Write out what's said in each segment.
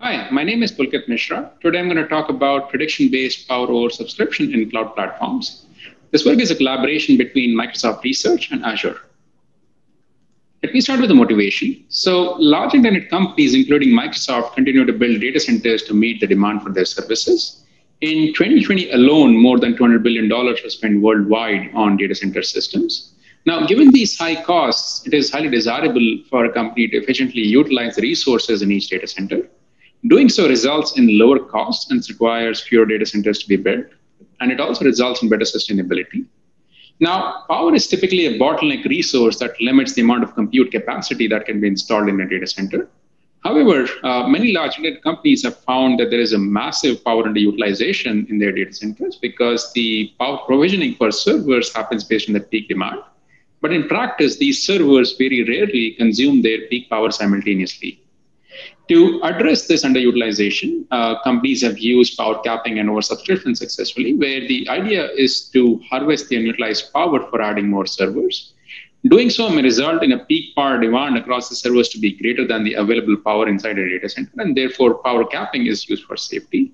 Hi, my name is Pulkit Misra. Today I'm going to talk about prediction-based power over subscription in cloud platforms. This work is a collaboration between Microsoft Research and Azure. Let me start with the motivation. So large internet companies, including Microsoft, continue to build data centers to meet the demand for their services. In 2020 alone, more than $200 billion was spent worldwide on data center systems. Now, given these high costs, it is highly desirable for a company to efficiently utilize the resources in each data center. Doing so results in lower costs and requires fewer data centers to be built. And it also results in better sustainability. Now, power is typically a bottleneck resource that limits the amount of compute capacity that can be installed in a data center. However, uh, many large internet companies have found that there is a massive power underutilization in their data centers because the power provisioning for servers happens based on the peak demand. But in practice, these servers very rarely consume their peak power simultaneously. To address this underutilization, uh, companies have used power capping and oversubscription successfully, where the idea is to harvest the unutilized power for adding more servers. Doing so may result in a peak power demand across the servers to be greater than the available power inside a data center, and therefore power capping is used for safety.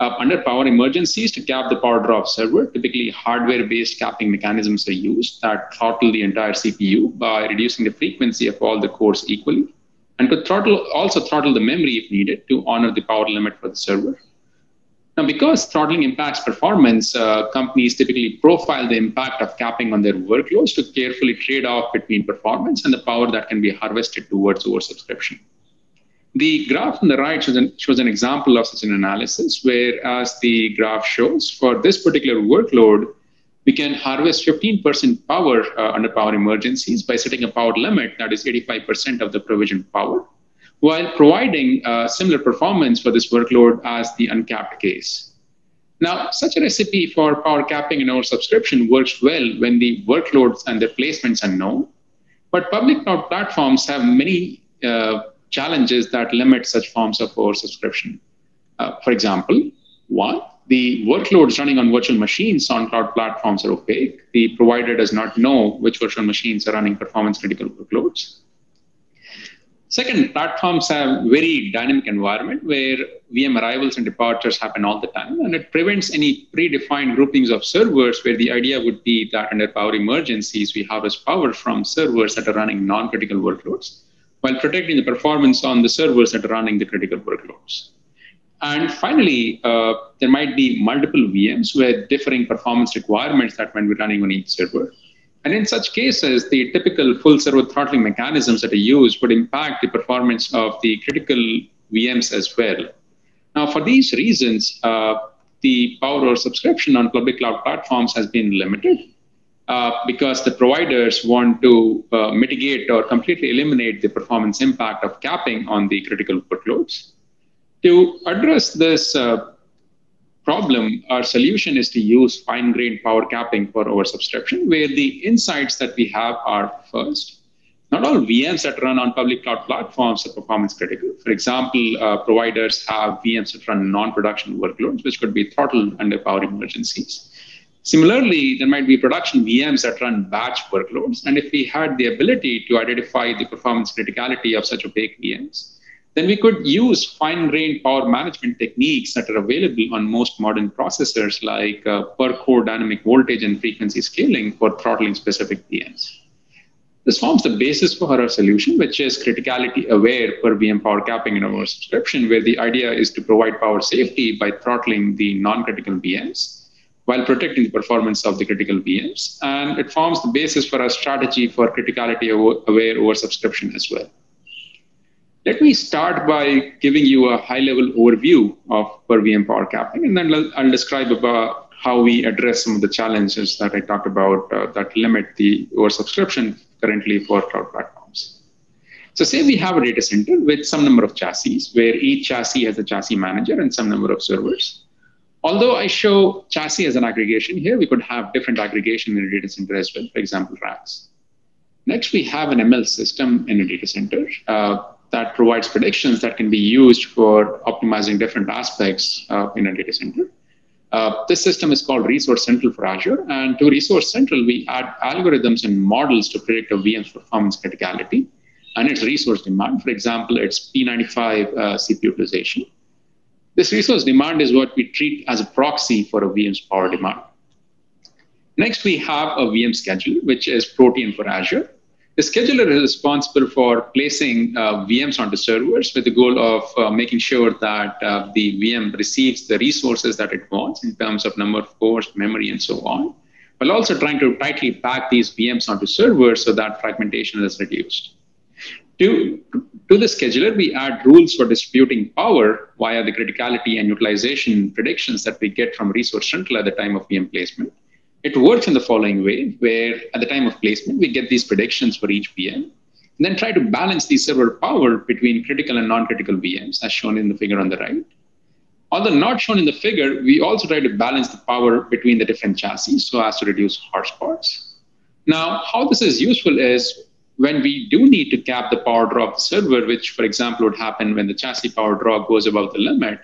Uh, under power emergencies to cap the power draw of server, typically hardware-based capping mechanisms are used that throttle the entire CPU by reducing the frequency of all the cores equally, and to throttle also throttle the memory if needed to honor the power limit for the server. Now, because throttling impacts performance, uh, companies typically profile the impact of capping on their workloads to carefully trade off between performance and the power that can be harvested towards oversubscription. The graph on the right shows an, shows an example of such an analysis, where as the graph shows, for this particular workload, we can harvest 15% power uh, under power emergencies by setting a power limit that is 85% of the provisioned power, while providing uh, similar performance for this workload as the uncapped case. Now, such a recipe for power capping in oversubscription works well when the workloads and their placements are known, but public cloud platforms have many uh, challenges that limit such forms of oversubscription. Uh, for example, one, the workloads running on virtual machines on cloud platforms are opaque. The provider does not know which virtual machines are running performance critical workloads. Second, platforms have very dynamic environment where VM arrivals and departures happen all the time, and it prevents any predefined groupings of servers where the idea would be that under power emergencies, we harvest power from servers that are running non-critical workloads while protecting the performance on the servers that are running the critical workloads. And finally, uh, there might be multiple VMs with differing performance requirements that might be running on each server. And in such cases, the typical full server throttling mechanisms that are used would impact the performance of the critical VMs as well. Now, for these reasons, uh, the power over subscription on public cloud platforms has been limited uh, because the providers want to uh, mitigate or completely eliminate the performance impact of capping on the critical workloads. To address this uh, problem, our solution is to use fine-grained power capping for oversubscription, where the insights that we have are first, not all VMs that run on public cloud platforms are performance critical. For example, uh, providers have VMs that run non-production workloads, which could be throttled under power emergencies. Similarly, there might be production VMs that run batch workloads. And if we had the ability to identify the performance criticality of such opaque VMs, then we could use fine-grained power management techniques that are available on most modern processors like uh, per-core dynamic voltage and frequency scaling for throttling specific VMs. This forms the basis for our solution, which is criticality aware per VM power capping in oversubscription, where the idea is to provide power safety by throttling the non-critical VMs while protecting the performance of the critical VMs. And it forms the basis for our strategy for criticality aware oversubscription as well. Let me start by giving you a high-level overview of per VM power capping, and then I'll describe about how we address some of the challenges that I talked about uh, that limit the oversubscription currently for cloud platforms. So say we have a data center with some number of chassis, where each chassis has a chassis manager and some number of servers. Although I show chassis as an aggregation here, we could have different aggregation in a data center as well, for example, racks. Next, we have an ML system in a data center uh, that provides predictions that can be used for optimizing different aspects uh, in a data center. Uh, this system is called Resource Central for Azure. And to Resource Central, we add algorithms and models to predict a VM's performance criticality. and its resource demand. For example, its P95 uh, CPU utilization. This resource demand is what we treat as a proxy for a VM's power demand. Next, we have a VM scheduler, which is Protean for Azure. The scheduler is responsible for placing uh, VMs onto servers with the goal of uh, making sure that uh, the VM receives the resources that it wants in terms of number of cores, memory, and so on, while also trying to tightly pack these VMs onto servers so that fragmentation is reduced. To, to the scheduler, we add rules for distributing power via the criticality and utilization predictions that we get from resource central at the time of VM placement. It works in the following way, where at the time of placement, we get these predictions for each VM, and then try to balance the server power between critical and non-critical VMs, as shown in the figure on the right. Although not shown in the figure, we also try to balance the power between the different chassis so as to reduce hotspots. Now, how this is useful is when we do need to cap the power draw of the server, which, for example, would happen when the chassis power draw goes above the limit,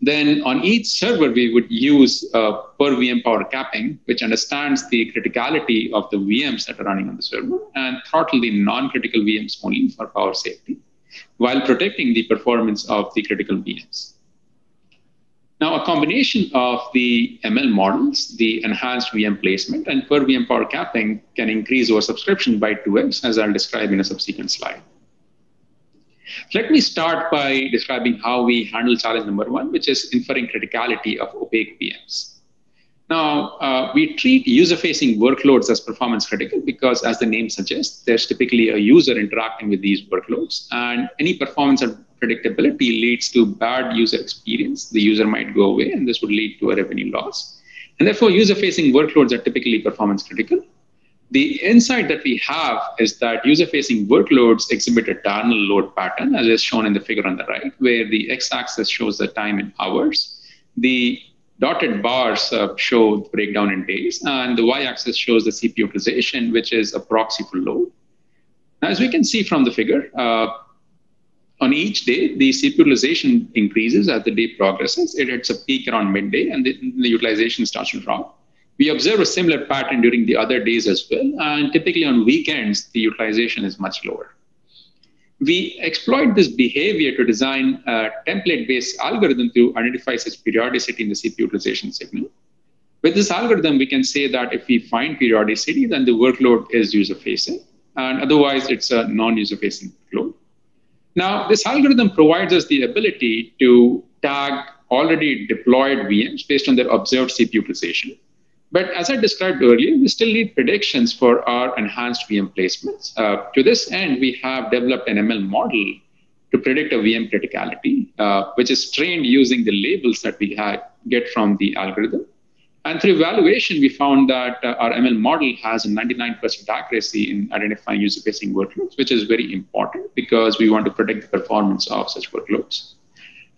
then on each server, we would use uh, per VM power capping, which understands the criticality of the VMs that are running on the server and throttle the non-critical VMs only for power safety, while protecting the performance of the critical VMs. Now, a combination of the ML models, the enhanced VM placement, and per VM power capping can increase oversubscription by 2x, as I'll describe in a subsequent slide. Let me start by describing how we handle challenge number one, which is inferring criticality of opaque VMs. Now, uh, we treat user-facing workloads as performance critical because, as the name suggests, there's typically a user interacting with these workloads, and any performance predictability leads to bad user experience. The user might go away, and this would lead to a revenue loss. And therefore, user-facing workloads are typically performance critical. The insight that we have is that user-facing workloads exhibit a diurnal load pattern, as is shown in the figure on the right, where the x-axis shows the time in hours. The dotted bars uh, show the breakdown in days, and the y-axis shows the CPU utilization, which is a proxy for load. Now, as we can see from the figure, uh, on each day, the CPU utilization increases as the day progresses. It hits a peak around midday, and the, the utilization starts to drop. We observe a similar pattern during the other days as well, and typically on weekends, the utilization is much lower. We exploit this behavior to design a template-based algorithm to identify such periodicity in the CPU utilization signal. With this algorithm, we can say that if we find periodicity, then the workload is user-facing, and otherwise it's a non-user-facing workload. Now, this algorithm provides us the ability to tag already deployed VMs based on their observed CPU utilization. But as I described earlier, we still need predictions for our enhanced VM placements. Uh, to this end, we have developed an ML model to predict a VM criticality, uh, which is trained using the labels that we had, get from the algorithm. And through evaluation, we found that uh, our ML model has a 99% accuracy in identifying user-facing workloads, which is very important because we want to predict the performance of such workloads.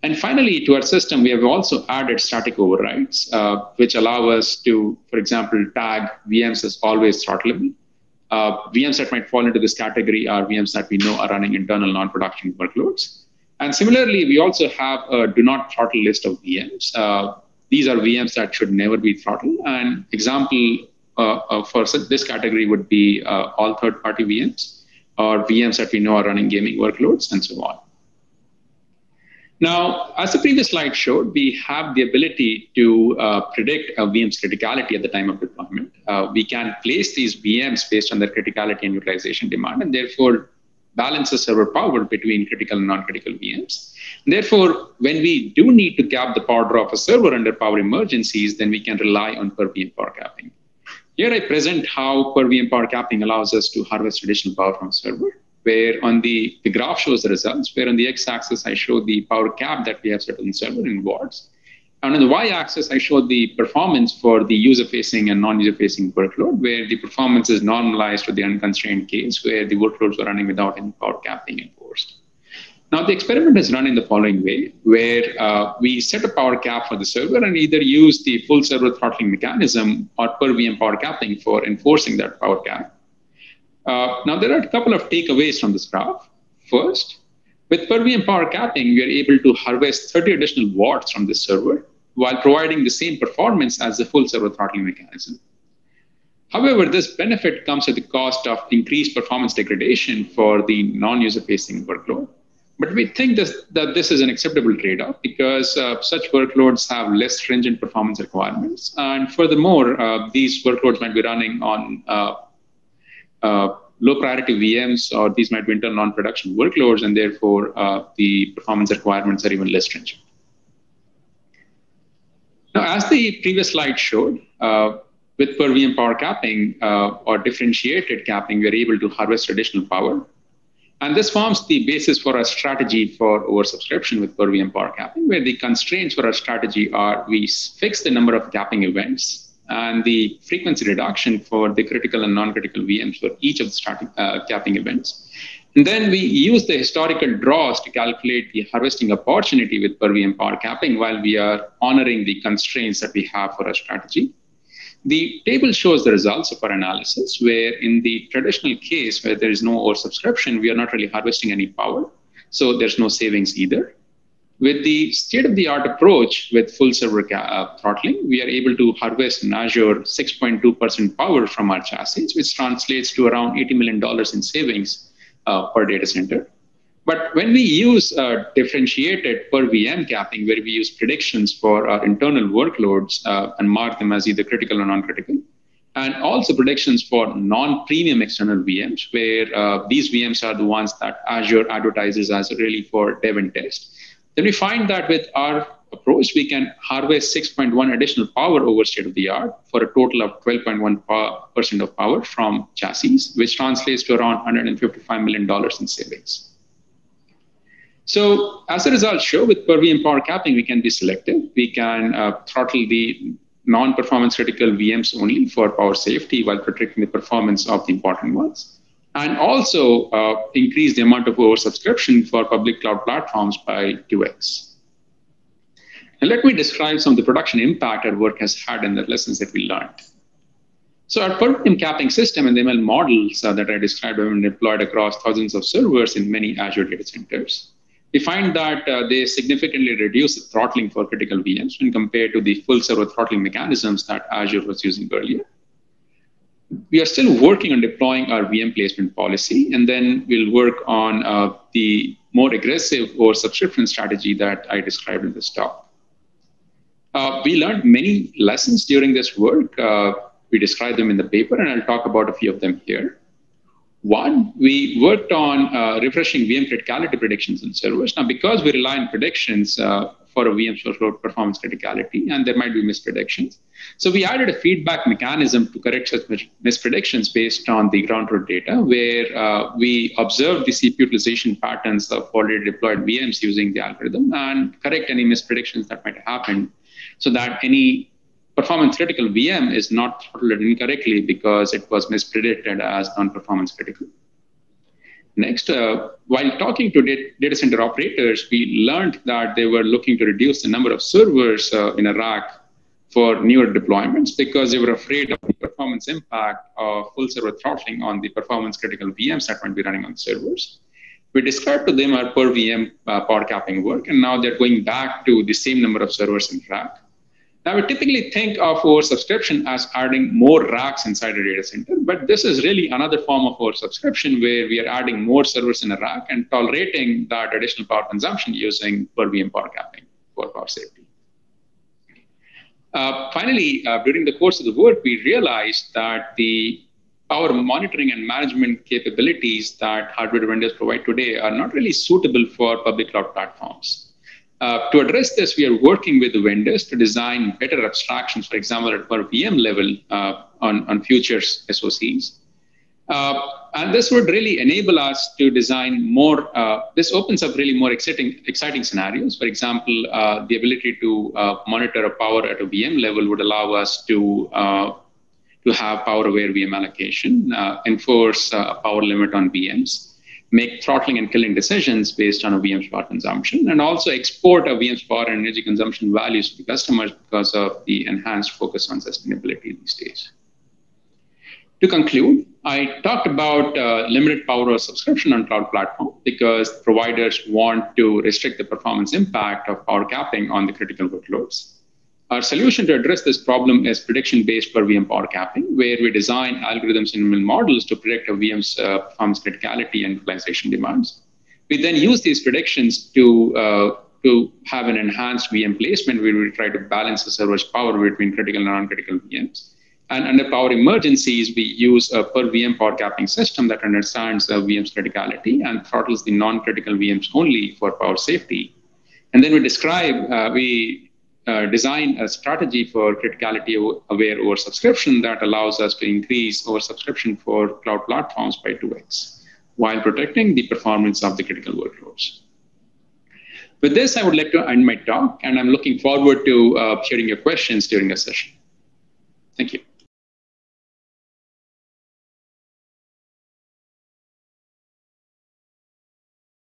And finally, to our system, we have also added static overrides, uh, which allow us to, for example, tag VMs as always throttleable. Uh, VMs that might fall into this category are VMs that we know are running internal non-production workloads. And similarly, we also have a do not throttle list of VMs. Uh, these are VMs that should never be throttled. And example uh, uh, for this category would be uh, all third-party VMs or VMs that we know are running gaming workloads and so on. Now, as the previous slide showed, we have the ability to uh, predict a VM's criticality at the time of deployment. Uh, we can place these VMs based on their criticality and utilization demand, and therefore balance the server power between critical and non-critical VMs. Therefore, when we do need to cap the power of a server under power emergencies, then we can rely on per VM power capping. Here I present how per VM power capping allows us to harvest additional power from a server where on the, the graph shows the results, where on the x-axis I show the power cap that we have set on the server in watts. And on the y-axis, I show the performance for the user-facing and non-user-facing workload, where the performance is normalized to the unconstrained case, where the workloads are running without any power cap being enforced. Now, the experiment is run in the following way, where uh, we set a power cap for the server and either use the full server throttling mechanism or per VM power capping for enforcing that power cap. Uh, now, there are a couple of takeaways from this graph. First, with VM power capping, we are able to harvest 30 additional watts from this server while providing the same performance as the full server throttling mechanism. However, this benefit comes at the cost of increased performance degradation for the non-user facing workload. But we think this, that this is an acceptable trade-off because uh, such workloads have less stringent performance requirements. And furthermore, uh, these workloads might be running on uh low priority VMs, or these might be internal non-production workloads, and therefore uh, the performance requirements are even less stringent. Now, as the previous slide showed, uh, with per VM power capping or differentiated capping, we're able to harvest additional power and this forms the basis for our strategy for oversubscription with per VM power capping, where the constraints for our strategy are we fix the number of capping events and the frequency reduction for the critical and non-critical VMs for each of the starting, uh, capping events. And then we use the historical draws to calculate the harvesting opportunity with per VM power capping while we are honoring the constraints that we have for our strategy. The table shows the results of our analysis, where in the traditional case where there is no oversubscription, we are not really harvesting any power. So there's no savings either. With the state-of-the-art approach with full server uh, throttling, we are able to harvest in Azure 6.2% power from our chassis, which translates to around $80 million in savings uh, per data center. But when we use uh, differentiated per VM capping, where we use predictions for our internal workloads uh, and mark them as either critical or non-critical, and also predictions for non-premium external VMs, where uh, these VMs are the ones that Azure advertises as really for dev and test, then we find that with our approach, we can harvest 6.1 additional power over state of the art for a total of 12.1% of power from chassis, which translates to around $155 million in savings. So as a result, sure, with per VM power capping, we can be selective. We can uh, throttle the non-performance critical VMs only for power safety while protecting the performance of the important ones. And also uh, increase the amount of oversubscription for public cloud platforms by 2x. And let me describe some of the production impact our work has had and the lessons that we learned. So our per VM capping system and the ML models uh, that I described have been deployed across thousands of servers in many Azure data centers we find that uh, they significantly reduce the throttling for critical VMs when compared to the full server throttling mechanisms that Azure was using earlier. We are still working on deploying our VM placement policy, and then we'll work on uh, the more aggressive oversubscription strategy that I described in this talk. Uh, we learned many lessons during this work. Uh, we described them in the paper, and I'll talk about a few of them here. One, we worked on uh, refreshing VM criticality predictions in servers. Now, because we rely on predictions uh, for a VM workload performance criticality, and there might be mispredictions. So we added a feedback mechanism to correct such mispredictions based on the ground truth data, where uh, we observe the CPU utilization patterns of already deployed VMs using the algorithm and correct any mispredictions that might happen so that any performance critical VM is not throttled incorrectly because it was mispredicted as non-performance critical. Next, uh, while talking to data center operators, we learned that they were looking to reduce the number of servers uh, in a rack for newer deployments because they were afraid of the performance impact of full server throttling on the performance critical VMs that might be running on servers. We described to them our per VM uh, power capping work, and now they're going back to the same number of servers in rack. Now, we typically think of oversubscription as adding more racks inside a data center, but this is really another form of oversubscription where we are adding more servers in a rack and tolerating that additional power consumption using per VM power capping for power safety. Uh, finally, uh, during the course of the work, we realized that the power monitoring and management capabilities that hardware vendors provide today are not really suitable for public cloud platforms. Uh, to address this, we are working with the vendors to design better abstractions, for example, at per VM level uh, on, on future SOCs. Uh, and this would really enable us to design more, uh, this opens up really more exciting, exciting scenarios. For example, uh, the ability to uh, monitor a power at a VM level would allow us to, to have power aware VM allocation, enforce a power limit on VMs, make throttling and killing decisions based on a VM's power consumption, and also export a VM's power and energy consumption values to the customers because of the enhanced focus on sustainability these days. To conclude, I talked about uh, limited power oversubscription on cloud platform because providers want to restrict the performance impact of power capping on the critical workloads. Our solution to address this problem is prediction-based per VM power capping, where we design algorithms and models to predict a VM's uh, performance criticality and utilization demands. We then use these predictions to uh, to have an enhanced VM placement where we try to balance the server's power between critical and non-critical VMs. And under power emergencies, we use a per VM power capping system that understands the VM's criticality and throttles the non-critical VMs only for power safety. And then we describe, uh, we uh, design a strategy for criticality aware oversubscription that allows us to increase oversubscription for cloud platforms by 2x while protecting the performance of the critical workloads. With this, I would like to end my talk, and I'm looking forward to uh, hearing your questions during the session.